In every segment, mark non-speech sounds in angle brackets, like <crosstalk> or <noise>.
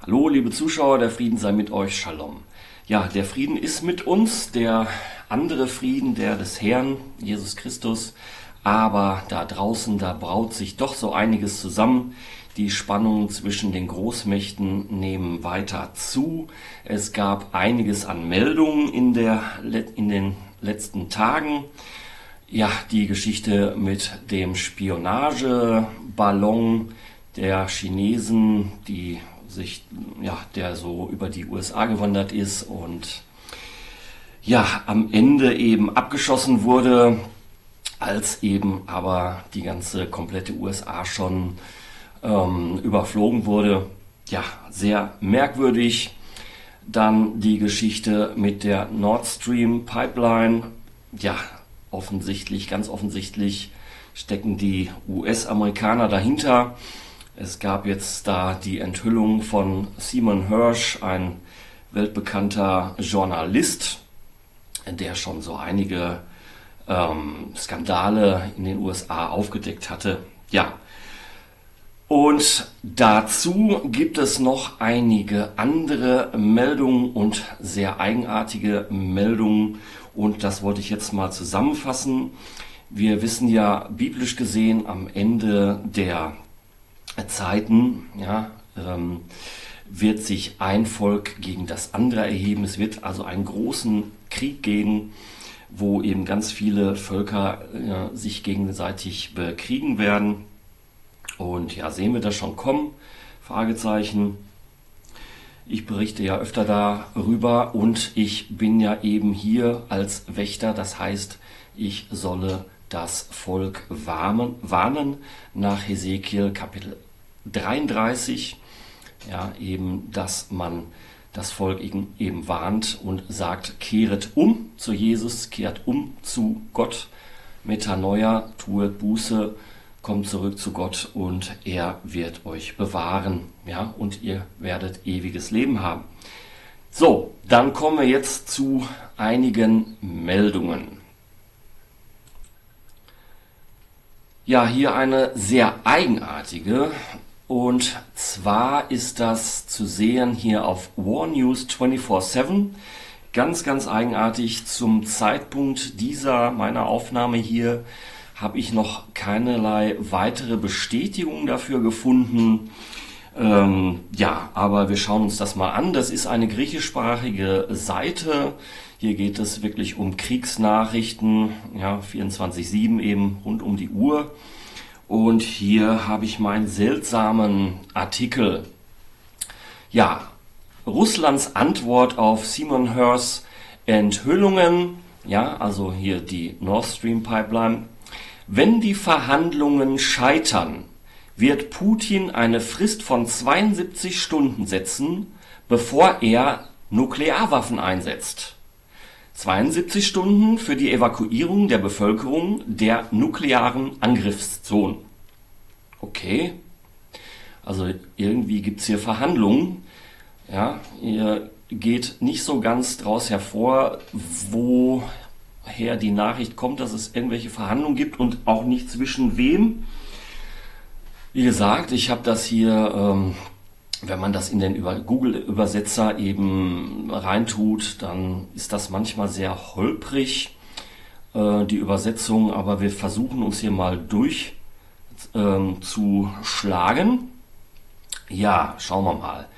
Hallo, liebe Zuschauer, der Frieden sei mit euch, Shalom. Ja, der Frieden ist mit uns, der andere Frieden, der des Herrn, Jesus Christus. Aber da draußen, da braut sich doch so einiges zusammen. Die Spannungen zwischen den Großmächten nehmen weiter zu. Es gab einiges an Meldungen in, der, in den letzten Tagen. Ja, die Geschichte mit dem Spionageballon der Chinesen, die sich, ja, der so über die USA gewandert ist und ja, am Ende eben abgeschossen wurde, als eben aber die ganze komplette USA schon ähm, überflogen wurde. Ja, sehr merkwürdig. Dann die Geschichte mit der Nord Stream Pipeline. Ja, offensichtlich, ganz offensichtlich stecken die US-Amerikaner dahinter. Es gab jetzt da die Enthüllung von Simon Hirsch, ein weltbekannter Journalist, der schon so einige ähm, Skandale in den USA aufgedeckt hatte. Ja. Und dazu gibt es noch einige andere Meldungen und sehr eigenartige Meldungen. Und das wollte ich jetzt mal zusammenfassen. Wir wissen ja biblisch gesehen am Ende der Zeiten, ja, ähm, wird sich ein Volk gegen das andere erheben. Es wird also einen großen Krieg geben, wo eben ganz viele Völker äh, sich gegenseitig bekriegen werden. Und ja, sehen wir das schon kommen? Fragezeichen. Ich berichte ja öfter darüber und ich bin ja eben hier als Wächter, das heißt, ich solle das Volk warnen, warnen nach Hesekiel Kapitel 33, ja, eben, dass man das Volk eben, warnt und sagt, kehret um zu Jesus, kehrt um zu Gott, Metanoia, tuet Buße, kommt zurück zu Gott und er wird euch bewahren, ja, und ihr werdet ewiges Leben haben. So, dann kommen wir jetzt zu einigen Meldungen. Ja, hier eine sehr eigenartige und zwar ist das zu sehen hier auf War News 24-7. Ganz, ganz eigenartig. Zum Zeitpunkt dieser meiner Aufnahme hier habe ich noch keinerlei weitere Bestätigung dafür gefunden. Ähm, ja, aber wir schauen uns das mal an. Das ist eine griechischsprachige Seite. Hier geht es wirklich um Kriegsnachrichten, ja, 24-7 eben rund um die Uhr. Und hier habe ich meinen seltsamen Artikel. Ja, Russlands Antwort auf Simon Hers Enthüllungen. Ja, also hier die Nord Stream Pipeline. Wenn die Verhandlungen scheitern, wird Putin eine Frist von 72 Stunden setzen, bevor er Nuklearwaffen einsetzt. 72 Stunden für die Evakuierung der Bevölkerung der nuklearen Angriffszone. Okay, also irgendwie gibt es hier Verhandlungen. Ja, ihr geht nicht so ganz daraus hervor, woher die Nachricht kommt, dass es irgendwelche Verhandlungen gibt und auch nicht zwischen wem. Wie gesagt, ich habe das hier ähm, wenn man das in den Google-Übersetzer eben reintut, dann ist das manchmal sehr holprig, äh, die Übersetzung, aber wir versuchen uns hier mal durch ähm, zu schlagen. Ja, schauen wir mal.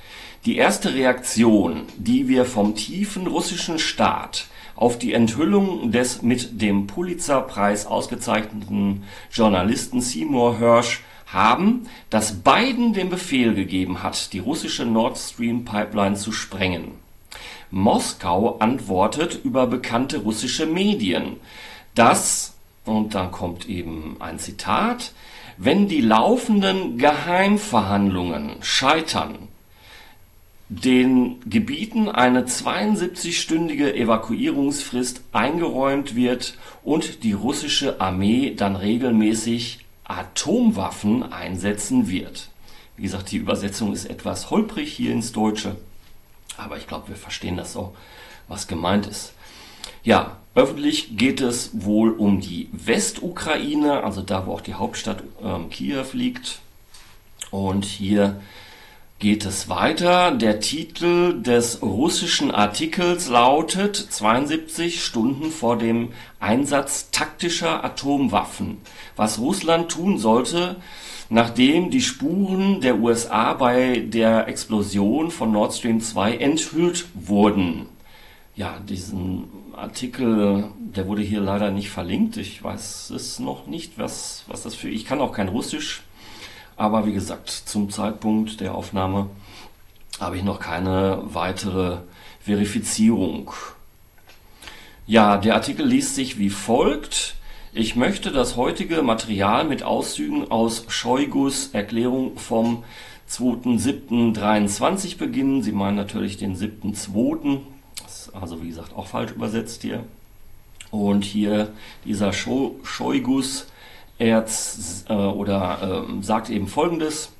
Die erste Reaktion, die wir vom tiefen russischen Staat auf die Enthüllung des mit dem Pulitzerpreis ausgezeichneten Journalisten Seymour Hirsch haben, dass Biden den Befehl gegeben hat, die russische Nord Stream Pipeline zu sprengen. Moskau antwortet über bekannte russische Medien, dass, und dann kommt eben ein Zitat, wenn die laufenden Geheimverhandlungen scheitern, den Gebieten eine 72-stündige Evakuierungsfrist eingeräumt wird und die russische Armee dann regelmäßig Atomwaffen einsetzen wird. Wie gesagt, die Übersetzung ist etwas holprig hier ins Deutsche, aber ich glaube, wir verstehen das so, was gemeint ist. Ja, öffentlich geht es wohl um die Westukraine, also da, wo auch die Hauptstadt ähm, Kiew liegt. Und hier geht es weiter. Der Titel des russischen Artikels lautet 72 Stunden vor dem Einsatz taktischer Atomwaffen. Was Russland tun sollte, nachdem die Spuren der USA bei der Explosion von Nord Stream 2 enthüllt wurden. Ja, diesen Artikel, der wurde hier leider nicht verlinkt. Ich weiß es noch nicht, was, was das für. Ich kann auch kein Russisch. Aber wie gesagt, zum Zeitpunkt der Aufnahme habe ich noch keine weitere Verifizierung. Ja, der Artikel liest sich wie folgt. Ich möchte das heutige Material mit Auszügen aus Scheugus Erklärung vom 2.7.23 beginnen. Sie meinen natürlich den 7.2. Also wie gesagt auch falsch übersetzt hier. Und hier dieser Scheugus er äh, oder äh, sagt eben Folgendes.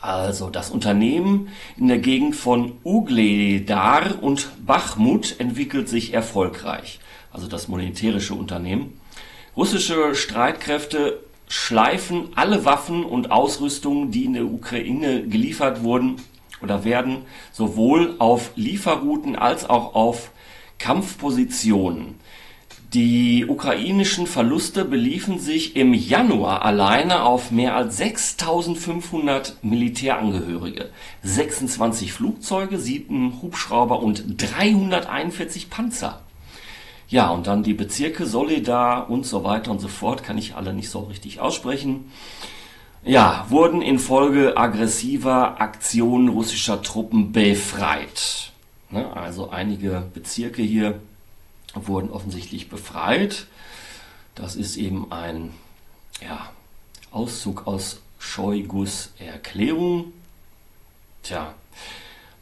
Also das Unternehmen in der Gegend von Ugledar und Bachmut entwickelt sich erfolgreich. Also das militärische Unternehmen. Russische Streitkräfte schleifen alle Waffen und Ausrüstungen, die in der Ukraine geliefert wurden oder werden, sowohl auf Lieferrouten als auch auf Kampfpositionen. Die ukrainischen Verluste beliefen sich im Januar alleine auf mehr als 6500 Militärangehörige, 26 Flugzeuge, 7 Hubschrauber und 341 Panzer. Ja, und dann die Bezirke Solidar und so weiter und so fort, kann ich alle nicht so richtig aussprechen. Ja, wurden infolge aggressiver Aktionen russischer Truppen befreit. Ne, also einige Bezirke hier wurden offensichtlich befreit. Das ist eben ein ja, Auszug aus Scheugus Erklärung. Tja,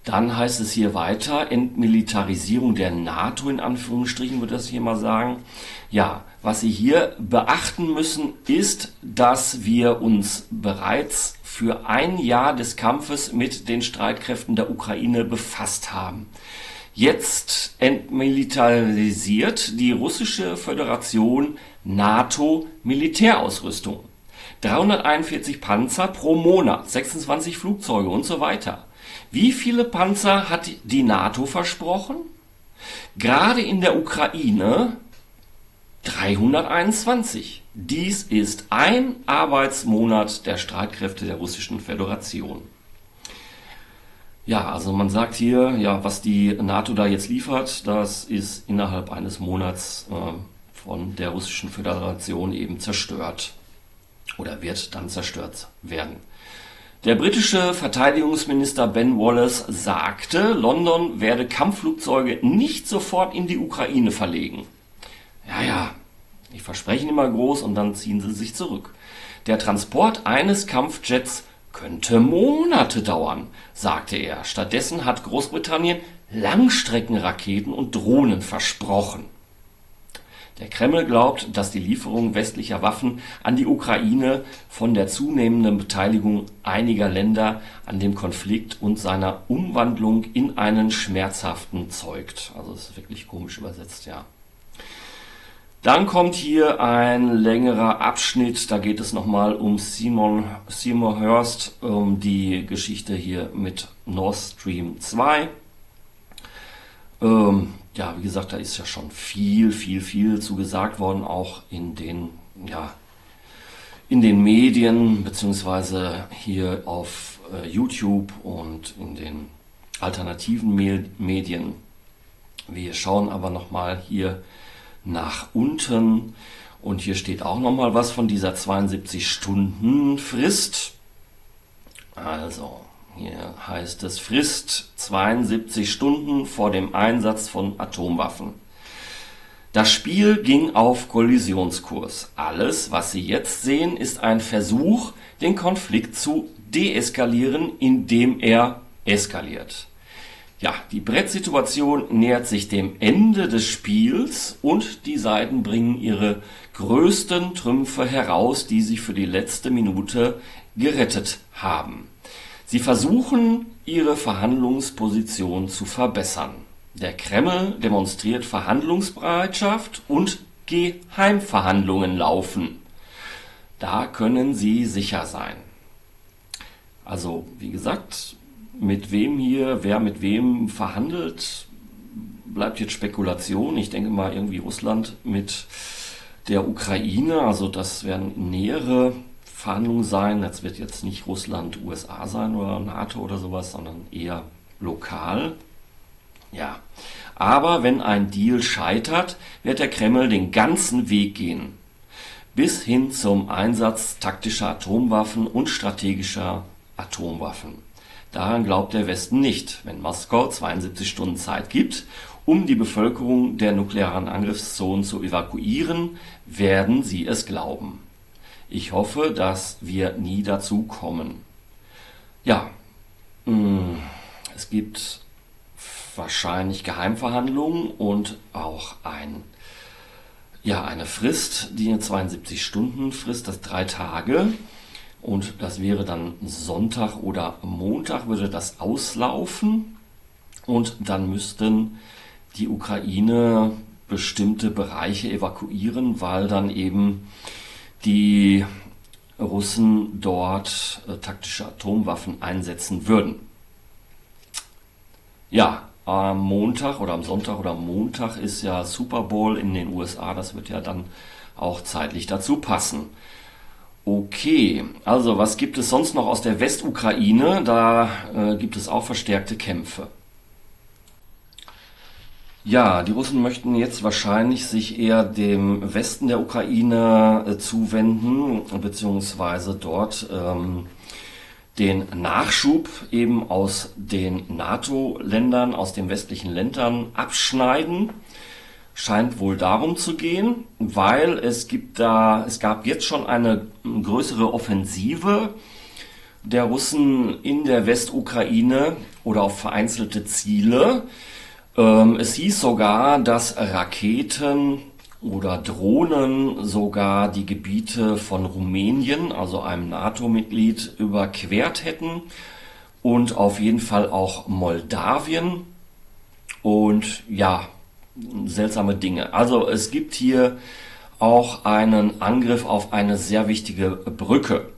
dann heißt es hier weiter, Entmilitarisierung der NATO in Anführungsstrichen, würde das hier mal sagen. Ja, was Sie hier beachten müssen, ist, dass wir uns bereits für ein Jahr des Kampfes mit den Streitkräften der Ukraine befasst haben. Jetzt entmilitarisiert die russische Föderation NATO-Militärausrüstung. 341 Panzer pro Monat, 26 Flugzeuge und so weiter. Wie viele Panzer hat die NATO versprochen? Gerade in der Ukraine 321. Dies ist ein Arbeitsmonat der Streitkräfte der Russischen Föderation. Ja, also man sagt hier, ja, was die NATO da jetzt liefert, das ist innerhalb eines Monats äh, von der Russischen Föderation eben zerstört oder wird dann zerstört werden. Der britische Verteidigungsminister Ben Wallace sagte, London werde Kampfflugzeuge nicht sofort in die Ukraine verlegen. Ja, ja, die versprechen immer groß und dann ziehen sie sich zurück. Der Transport eines Kampfjets könnte Monate dauern, sagte er. Stattdessen hat Großbritannien Langstreckenraketen und Drohnen versprochen. Der Kreml glaubt, dass die Lieferung westlicher Waffen an die Ukraine von der zunehmenden Beteiligung einiger Länder an dem Konflikt und seiner Umwandlung in einen schmerzhaften zeugt. Also das ist wirklich komisch übersetzt, ja. Dann kommt hier ein längerer Abschnitt, da geht es nochmal um Simon, Simon Hurst, um die Geschichte hier mit Nord Stream 2. Ähm, ja, wie gesagt, da ist ja schon viel, viel, viel zu gesagt worden, auch in den, ja, in den Medien, beziehungsweise hier auf äh, YouTube und in den alternativen Medien. Wir schauen aber nochmal hier nach unten. Und hier steht auch nochmal was von dieser 72 Stunden Frist. Also, hier heißt es Frist 72 Stunden vor dem Einsatz von Atomwaffen. Das Spiel ging auf Kollisionskurs. Alles, was Sie jetzt sehen, ist ein Versuch, den Konflikt zu deeskalieren, indem er eskaliert. Ja, die Brettsituation nähert sich dem Ende des Spiels und die Seiten bringen ihre größten Trümpfe heraus, die sie für die letzte Minute gerettet haben. Sie versuchen, ihre Verhandlungsposition zu verbessern. Der Kreml demonstriert Verhandlungsbereitschaft und Geheimverhandlungen laufen. Da können Sie sicher sein. Also, wie gesagt, mit wem hier, wer mit wem verhandelt, bleibt jetzt Spekulation. Ich denke mal irgendwie Russland mit der Ukraine, also das werden nähere Verhandlungen sein. Das wird jetzt nicht Russland, USA sein oder NATO oder sowas, sondern eher lokal. Ja, aber wenn ein Deal scheitert, wird der Kreml den ganzen Weg gehen. Bis hin zum Einsatz taktischer Atomwaffen und strategischer Atomwaffen. Daran glaubt der Westen nicht, wenn Moskau 72 Stunden Zeit gibt, um die Bevölkerung der nuklearen Angriffszonen zu evakuieren, werden sie es glauben. Ich hoffe, dass wir nie dazu kommen. Ja, mm, es gibt wahrscheinlich Geheimverhandlungen und auch ein, ja, eine Frist, die 72 Stunden Frist, das drei Tage. Und das wäre dann Sonntag oder Montag würde das auslaufen. Und dann müssten die Ukraine bestimmte Bereiche evakuieren, weil dann eben die Russen dort äh, taktische Atomwaffen einsetzen würden. Ja, am Montag oder am Sonntag oder Montag ist ja Super Bowl in den USA. Das wird ja dann auch zeitlich dazu passen. Okay, also was gibt es sonst noch aus der Westukraine? Da äh, gibt es auch verstärkte Kämpfe. Ja, die Russen möchten jetzt wahrscheinlich sich eher dem Westen der Ukraine äh, zuwenden, beziehungsweise dort ähm, den Nachschub eben aus den NATO-Ländern, aus den westlichen Ländern abschneiden. Scheint wohl darum zu gehen, weil es gibt da, es gab jetzt schon eine größere Offensive der Russen in der Westukraine oder auf vereinzelte Ziele. Ähm, es hieß sogar, dass Raketen oder Drohnen sogar die Gebiete von Rumänien, also einem NATO-Mitglied, überquert hätten und auf jeden Fall auch Moldawien und ja, seltsame Dinge. Also es gibt hier auch einen Angriff auf eine sehr wichtige Brücke.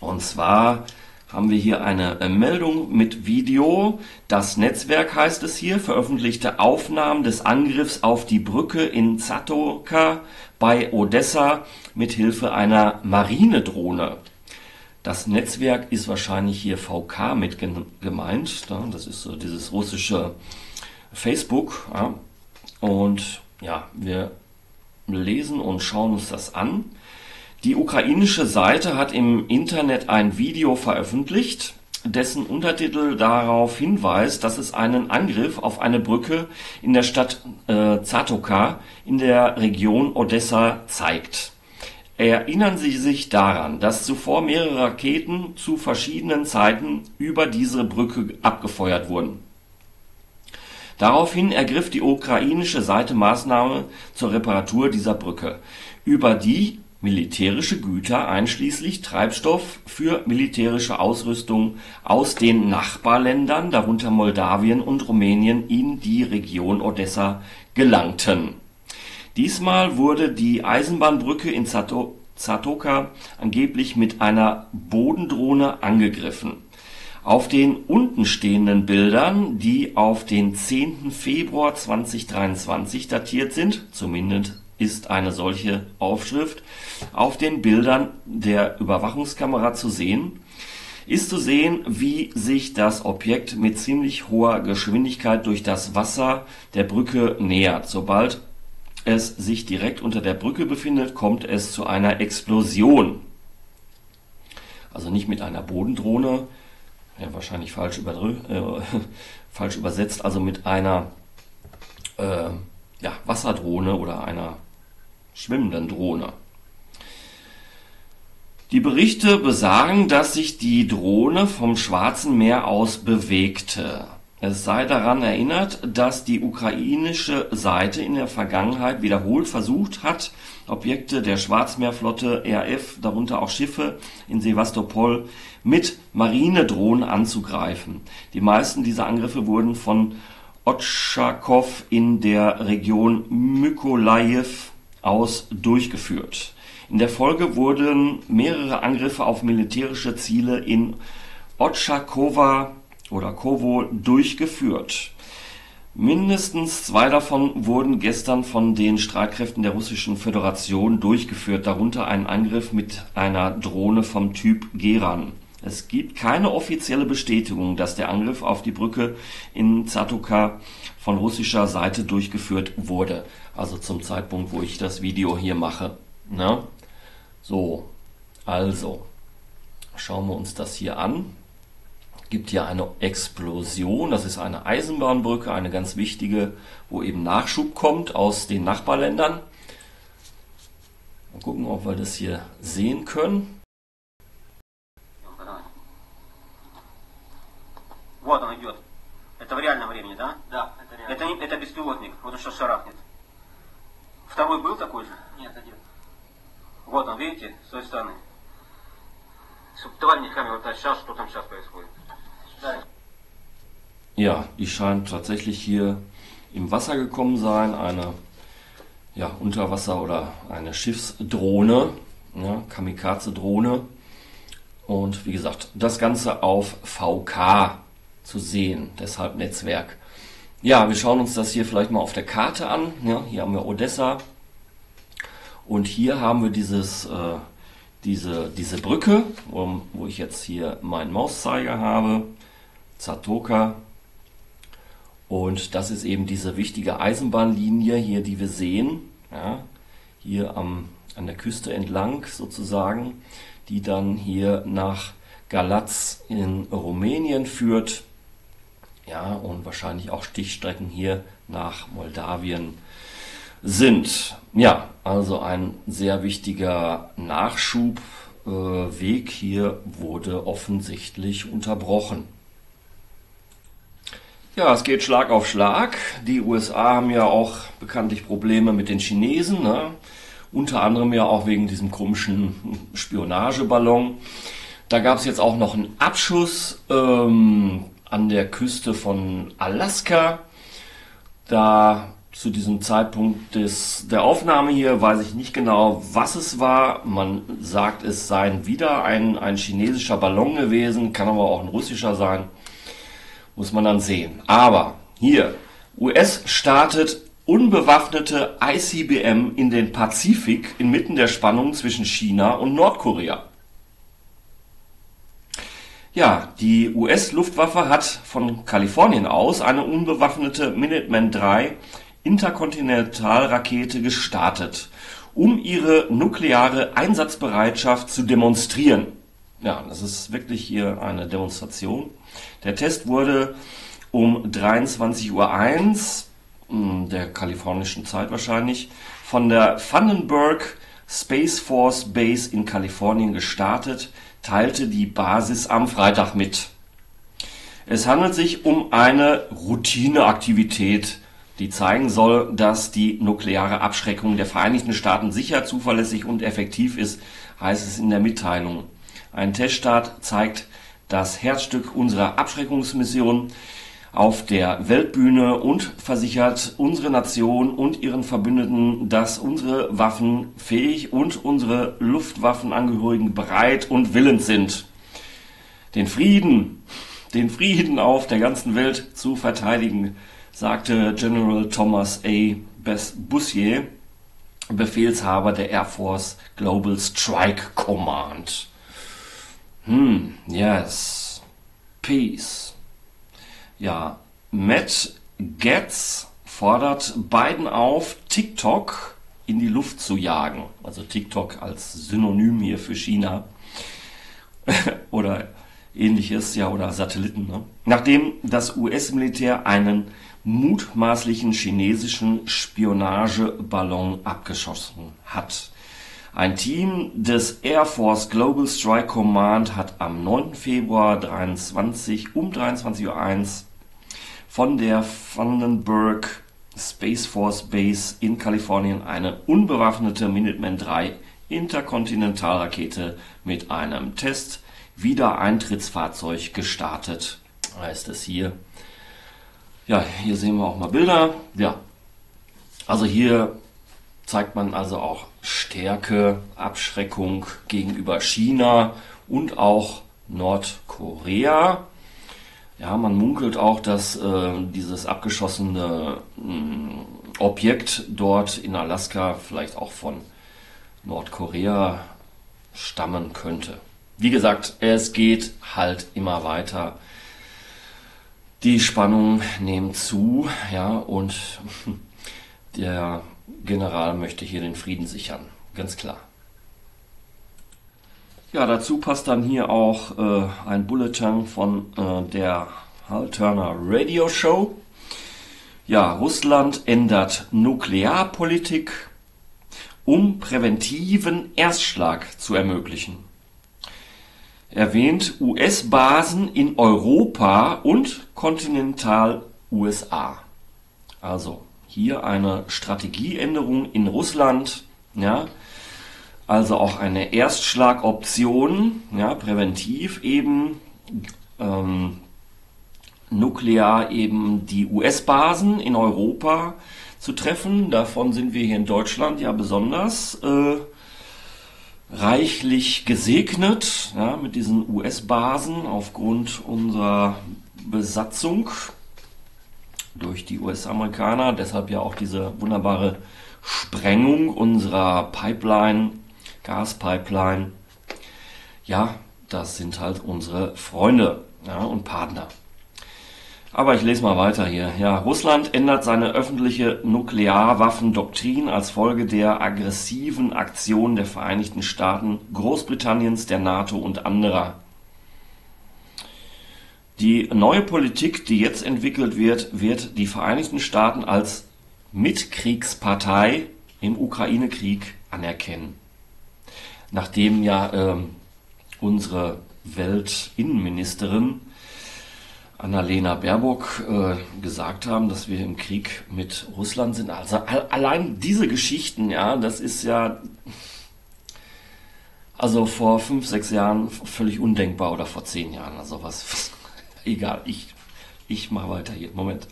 Und zwar haben wir hier eine äh, Meldung mit Video. Das Netzwerk heißt es hier, veröffentlichte Aufnahmen des Angriffs auf die Brücke in Zatoka bei Odessa mit Hilfe einer Marinedrohne. Das Netzwerk ist wahrscheinlich hier VK mit gemeint. Das ist so dieses russische Facebook. Und ja, wir lesen und schauen uns das an. Die ukrainische Seite hat im Internet ein Video veröffentlicht, dessen Untertitel darauf hinweist, dass es einen Angriff auf eine Brücke in der Stadt äh, Zatoka in der Region Odessa zeigt. Erinnern Sie sich daran, dass zuvor mehrere Raketen zu verschiedenen Zeiten über diese Brücke abgefeuert wurden. Daraufhin ergriff die ukrainische Seite Maßnahmen zur Reparatur dieser Brücke, über die militärische Güter einschließlich Treibstoff für militärische Ausrüstung aus den Nachbarländern, darunter Moldawien und Rumänien, in die Region Odessa gelangten. Diesmal wurde die Eisenbahnbrücke in Zatoka angeblich mit einer Bodendrohne angegriffen. Auf den untenstehenden Bildern, die auf den 10. Februar 2023 datiert sind, zumindest ist eine solche Aufschrift auf den Bildern der Überwachungskamera zu sehen, ist zu sehen, wie sich das Objekt mit ziemlich hoher Geschwindigkeit durch das Wasser der Brücke nähert. Sobald es sich direkt unter der Brücke befindet, kommt es zu einer Explosion. Also nicht mit einer Bodendrohne, ja, wahrscheinlich falsch, äh, <laughs> falsch übersetzt, also mit einer äh, ja, Wasserdrohne oder einer schwimmenden Drohne. Die Berichte besagen, dass sich die Drohne vom Schwarzen Meer aus bewegte. Es sei daran erinnert, dass die ukrainische Seite in der Vergangenheit wiederholt versucht hat, Objekte der Schwarzmeerflotte RF, darunter auch Schiffe in Sevastopol, mit Marinedrohnen anzugreifen. Die meisten dieser Angriffe wurden von Otschakow in der Region Mykolajiw aus durchgeführt. In der Folge wurden mehrere Angriffe auf militärische Ziele in Otschakova oder Kovo durchgeführt. Mindestens zwei davon wurden gestern von den Streitkräften der Russischen Föderation durchgeführt, darunter ein Angriff mit einer Drohne vom Typ Geran. Es gibt keine offizielle Bestätigung, dass der Angriff auf die Brücke in Zatoka von russischer Seite durchgeführt wurde. Also zum Zeitpunkt, wo ich das Video hier mache. Ne? So, also schauen wir uns das hier an gibt hier eine Explosion. Das ist eine Eisenbahnbrücke, eine ganz wichtige, wo eben Nachschub kommt aus den Nachbarländern. Mal gucken, ob wir das hier sehen können. Вот он идет. Это в реальном времени, да? Да, это реально. Это, не, это беспилотник, вот он сейчас шарахнет. Второй был такой же? Нет, один. Вот он, видите, с той стороны. Тварь не камера, вот сейчас, что там сейчас происходит? Ja, die scheint tatsächlich hier im Wasser gekommen sein, eine ja, Unterwasser- oder eine Schiffsdrohne, ja, Kamikaze-Drohne. Und wie gesagt, das Ganze auf VK zu sehen, deshalb Netzwerk. Ja, wir schauen uns das hier vielleicht mal auf der Karte an. Ja, hier haben wir Odessa und hier haben wir dieses, äh, diese, diese Brücke, wo, wo ich jetzt hier meinen Mauszeiger habe. Zatoka. Und das ist eben diese wichtige Eisenbahnlinie hier, die wir sehen, ja, hier am, an der Küste entlang sozusagen, die dann hier nach Galatz in Rumänien führt. Ja, und wahrscheinlich auch Stichstrecken hier nach Moldawien sind. Ja, also ein sehr wichtiger Nachschubweg äh, hier wurde offensichtlich unterbrochen. Ja, es geht Schlag auf Schlag. Die USA haben ja auch bekanntlich Probleme mit den Chinesen. Ne? Unter anderem ja auch wegen diesem komischen Spionageballon. Da gab es jetzt auch noch einen Abschuss ähm, an der Küste von Alaska. Da zu diesem Zeitpunkt des, der Aufnahme hier weiß ich nicht genau, was es war. Man sagt, es sei wieder ein, ein chinesischer Ballon gewesen, kann aber auch ein russischer sein. Muss man dann sehen. Aber hier, US startet unbewaffnete ICBM in den Pazifik inmitten der Spannung zwischen China und Nordkorea. Ja, die US-Luftwaffe hat von Kalifornien aus eine unbewaffnete Minuteman III Interkontinentalrakete gestartet, um ihre nukleare Einsatzbereitschaft zu demonstrieren. Ja, das ist wirklich hier eine Demonstration. Der Test wurde um 23.01 Uhr, hm, der kalifornischen Zeit wahrscheinlich, von der Vandenberg Space Force Base in Kalifornien gestartet, teilte die Basis am Freitag mit. Es handelt sich um eine Routineaktivität, die zeigen soll, dass die nukleare Abschreckung der Vereinigten Staaten sicher, zuverlässig und effektiv ist, heißt es in der Mitteilung. Ein Teststart zeigt das Herzstück unserer Abschreckungsmission auf der Weltbühne und versichert unsere Nation und ihren Verbündeten, dass unsere Waffen fähig und unsere Luftwaffenangehörigen bereit und willens sind, den Frieden, den Frieden auf der ganzen Welt zu verteidigen, sagte General Thomas A. Bussier, Befehlshaber der Air Force Global Strike Command. Hm, yes. Peace. Ja, Matt Getz fordert Biden auf, TikTok in die Luft zu jagen. Also TikTok als Synonym hier für China. <laughs> oder ähnliches, ja, oder Satelliten. Ne? Nachdem das US-Militär einen mutmaßlichen chinesischen Spionageballon abgeschossen hat. Ein Team des Air Force Global Strike Command hat am 9. Februar 23 um 23.01 Uhr von der Vandenberg Space Force Base in Kalifornien eine unbewaffnete Minuteman III Interkontinentalrakete mit einem Test Wiedereintrittsfahrzeug gestartet. Heißt es hier. Ja, hier sehen wir auch mal Bilder. Ja, also hier zeigt man also auch Stärke, Abschreckung gegenüber China und auch Nordkorea. Ja, man munkelt auch, dass äh, dieses abgeschossene mm, Objekt dort in Alaska vielleicht auch von Nordkorea stammen könnte. Wie gesagt, es geht halt immer weiter. Die Spannungen nehmen zu, ja, und <laughs> der General möchte hier den Frieden sichern, ganz klar. Ja, dazu passt dann hier auch äh, ein Bulletin von äh, der Hal Turner Radio Show. Ja, Russland ändert Nuklearpolitik, um präventiven Erstschlag zu ermöglichen. Erwähnt US-Basen in Europa und kontinental USA. Also hier eine Strategieänderung in Russland, ja, also auch eine Erstschlagoption, ja, präventiv eben, ähm, nuklear eben die US-Basen in Europa zu treffen. Davon sind wir hier in Deutschland ja besonders äh, reichlich gesegnet ja, mit diesen US-Basen aufgrund unserer Besatzung durch die US-Amerikaner. Deshalb ja auch diese wunderbare Sprengung unserer Pipeline, Gaspipeline. Ja, das sind halt unsere Freunde ja, und Partner. Aber ich lese mal weiter hier. Ja, Russland ändert seine öffentliche Nuklearwaffendoktrin als Folge der aggressiven Aktion der Vereinigten Staaten, Großbritanniens, der NATO und anderer. Die neue Politik, die jetzt entwickelt wird, wird die Vereinigten Staaten als Mitkriegspartei im Ukraine-Krieg anerkennen. Nachdem ja äh, unsere Weltinnenministerin Annalena Baerbock äh, gesagt haben, dass wir im Krieg mit Russland sind. Also allein diese Geschichten, ja, das ist ja also vor fünf, sechs Jahren völlig undenkbar oder vor zehn Jahren. Also was, egal, ich, ich mache weiter hier. Moment.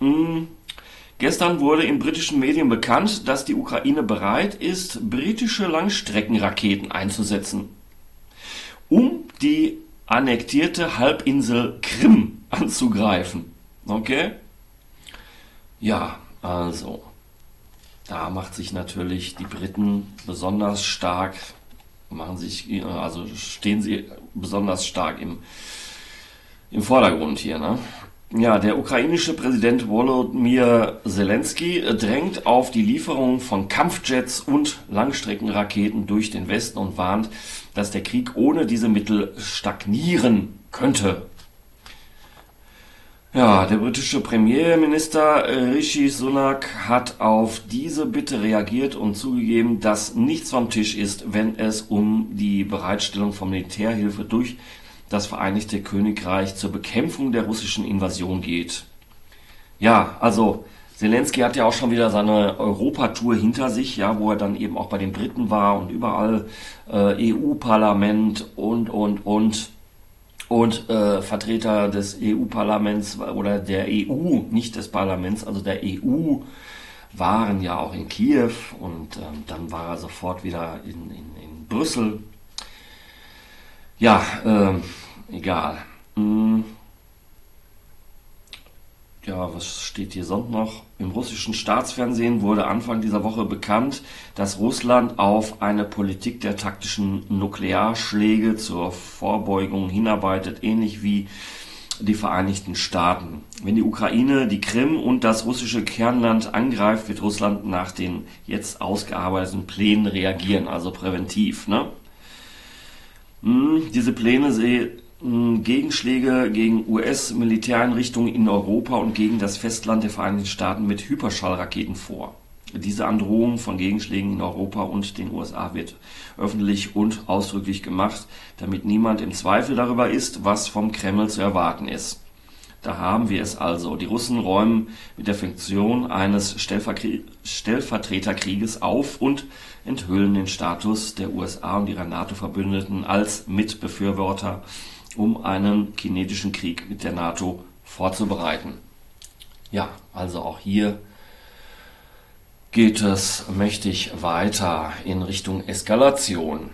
Hm. Gestern wurde in britischen Medien bekannt, dass die Ukraine bereit ist, britische Langstreckenraketen einzusetzen, um die annektierte Halbinsel Krim anzugreifen. Okay? Ja, also, da macht sich natürlich die Briten besonders stark, machen sich, also stehen sie besonders stark im, im Vordergrund hier, ne? Ja, der ukrainische Präsident Volodymyr Zelensky drängt auf die Lieferung von Kampfjets und Langstreckenraketen durch den Westen und warnt, dass der Krieg ohne diese Mittel stagnieren könnte. Ja, der britische Premierminister äh, Rishi Sunak hat auf diese Bitte reagiert und zugegeben, dass nichts vom Tisch ist, wenn es um die Bereitstellung von Militärhilfe durch das Vereinigte Königreich zur Bekämpfung der russischen Invasion geht. Ja, also Zelensky hat ja auch schon wieder seine Europatour hinter sich, ja, wo er dann eben auch bei den Briten war und überall äh, EU-Parlament und und und und äh, Vertreter des EU-Parlaments oder der EU, nicht des Parlaments, also der EU, waren ja auch in Kiew und ähm, dann war er sofort wieder in, in, in Brüssel. Ja, äh, egal. Hm. Ja, was steht hier sonst noch? Im russischen Staatsfernsehen wurde Anfang dieser Woche bekannt, dass Russland auf eine Politik der taktischen Nuklearschläge zur Vorbeugung hinarbeitet, ähnlich wie die Vereinigten Staaten. Wenn die Ukraine die Krim und das russische Kernland angreift, wird Russland nach den jetzt ausgearbeiteten Plänen reagieren, also präventiv. Ne? Hm, diese Pläne sehen Gegenschläge gegen US-Militäreinrichtungen in Europa und gegen das Festland der Vereinigten Staaten mit Hyperschallraketen vor. Diese Androhung von Gegenschlägen in Europa und den USA wird öffentlich und ausdrücklich gemacht, damit niemand im Zweifel darüber ist, was vom Kreml zu erwarten ist. Da haben wir es also. Die Russen räumen mit der Funktion eines Stellvertreterkrieges auf und enthüllen den Status der USA und ihrer NATO-Verbündeten als Mitbefürworter um einen kinetischen Krieg mit der NATO vorzubereiten. Ja, also auch hier geht es mächtig weiter in Richtung Eskalation.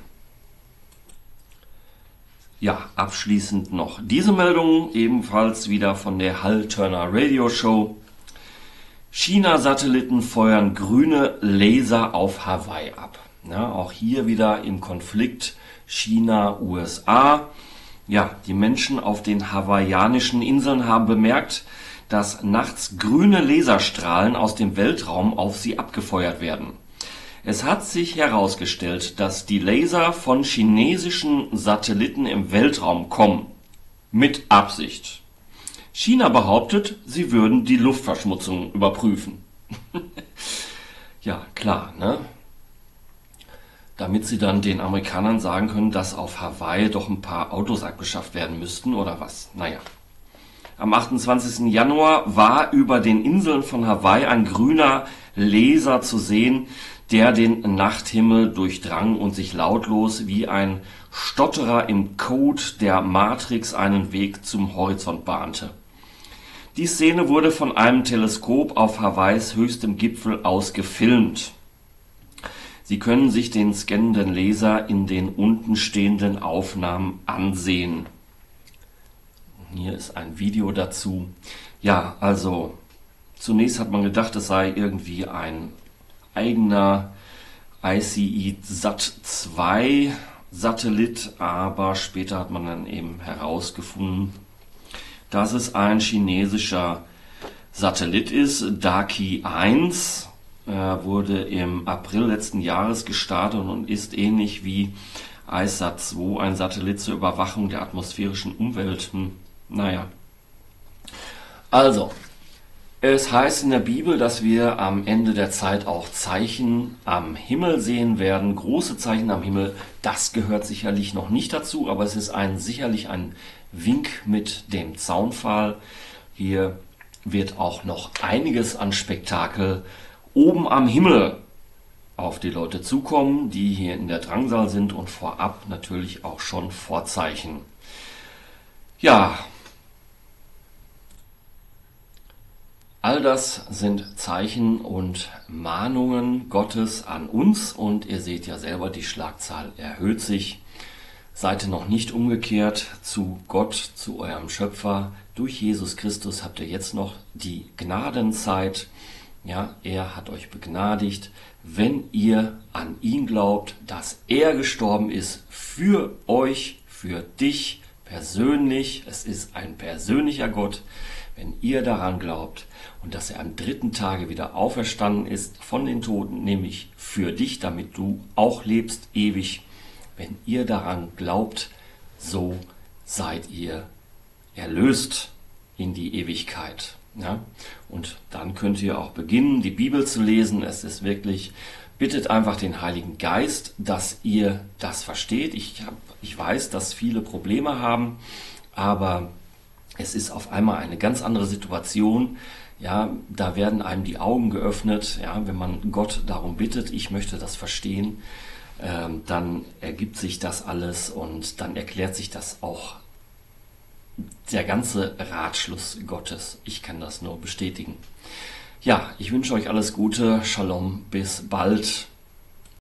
Ja, abschließend noch diese Meldung, ebenfalls wieder von der Hall Turner Radio Show. China-Satelliten feuern grüne Laser auf Hawaii ab. Ja, auch hier wieder im Konflikt China-USA. Ja, die Menschen auf den hawaiianischen Inseln haben bemerkt, dass nachts grüne Laserstrahlen aus dem Weltraum auf sie abgefeuert werden. Es hat sich herausgestellt, dass die Laser von chinesischen Satelliten im Weltraum kommen. Mit Absicht. China behauptet, sie würden die Luftverschmutzung überprüfen. <laughs> ja, klar, ne? Damit sie dann den Amerikanern sagen können, dass auf Hawaii doch ein paar Autos abgeschafft werden müssten oder was. Naja. Am 28. Januar war über den Inseln von Hawaii ein grüner Laser zu sehen, der den Nachthimmel durchdrang und sich lautlos wie ein Stotterer im Code der Matrix einen Weg zum Horizont bahnte. Die Szene wurde von einem Teleskop auf Hawaiis höchstem Gipfel aus gefilmt. Sie können sich den scannenden Laser in den unten stehenden Aufnahmen ansehen. Hier ist ein Video dazu. Ja, also zunächst hat man gedacht, es sei irgendwie ein eigener ICE SAT-2 Satellit, aber später hat man dann eben herausgefunden, dass es ein chinesischer Satellit ist, Daki 1. Er wurde im April letzten Jahres gestartet und ist ähnlich wie ISAT 2 ein Satellit zur Überwachung der atmosphärischen Umwelt. Hm, naja. Also, es heißt in der Bibel, dass wir am Ende der Zeit auch Zeichen am Himmel sehen werden, große Zeichen am Himmel. Das gehört sicherlich noch nicht dazu, aber es ist ein, sicherlich ein Wink mit dem Zaunpfahl. Hier wird auch noch einiges an Spektakel oben am Himmel auf die Leute zukommen, die hier in der Drangsal sind und vorab natürlich auch schon Vorzeichen. Ja, All das sind Zeichen und Mahnungen Gottes an uns und ihr seht ja selber, die Schlagzahl erhöht sich. Seid ihr noch nicht umgekehrt zu Gott, zu eurem Schöpfer. Durch Jesus Christus habt ihr jetzt noch die Gnadenzeit. Ja, er hat euch begnadigt, wenn ihr an ihn glaubt, dass er gestorben ist für euch, für dich persönlich. Es ist ein persönlicher Gott. Wenn ihr daran glaubt, und dass er am dritten Tage wieder auferstanden ist von den Toten, nämlich für dich, damit du auch lebst ewig. Wenn ihr daran glaubt, so seid ihr erlöst in die Ewigkeit. Ja? Und dann könnt ihr auch beginnen, die Bibel zu lesen. Es ist wirklich, bittet einfach den Heiligen Geist, dass ihr das versteht. Ich, hab, ich weiß, dass viele Probleme haben, aber es ist auf einmal eine ganz andere Situation ja, da werden einem die Augen geöffnet, ja, wenn man Gott darum bittet, ich möchte das verstehen, ähm, dann ergibt sich das alles und dann erklärt sich das auch der ganze Ratschluss Gottes. Ich kann das nur bestätigen. Ja, ich wünsche euch alles Gute. Shalom, bis bald.